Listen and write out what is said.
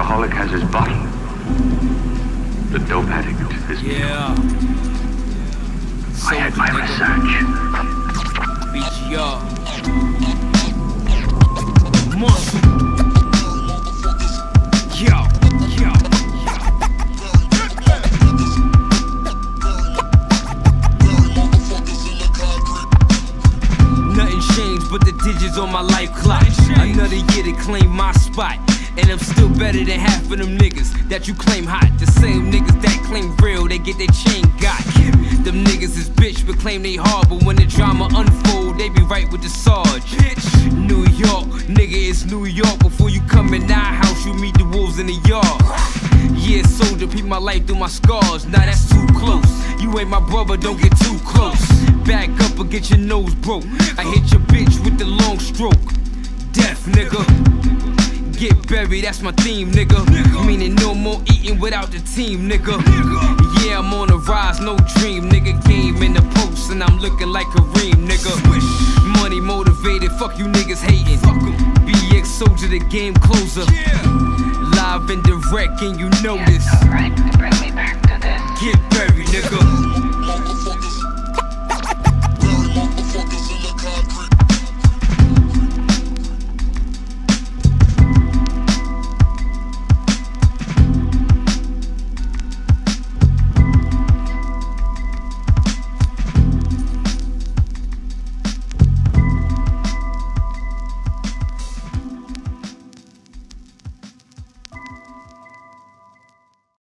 alcoholic has his bottle. The dope addict is yeah. New. I had my research. Bitch, yo. But the digits on my life clock. Another year to claim my spot. And I'm still better than half of them niggas that you claim hot. The same niggas that claim real, they get their chain got. Them niggas is bitch, but claim they hard. But when the drama unfold, they be right with the sarge. New York, nigga, it's New York. Before you come in our house, you meet the wolves in the yard. Yeah, soldier, peep my life through my scars. Nah, that's too close. You ain't my brother, don't get too close. Back up or get your nose broke. I hit your bitch with the long stroke. Death, nigga. Get buried, that's my theme, nigga. nigga. Meaning no more eating without the team, nigga. nigga. Yeah, I'm on the rise, no dream, nigga. Game in the post, and I'm looking like Kareem, nigga. Money motivated, fuck you niggas hating. BX soldier, the game closer. Live and direct, and you know this. Alright, I bring